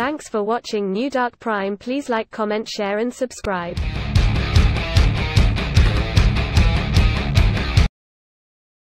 Thanks for watching New Dark Prime please like comment share and subscribe.